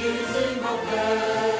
desenvolver.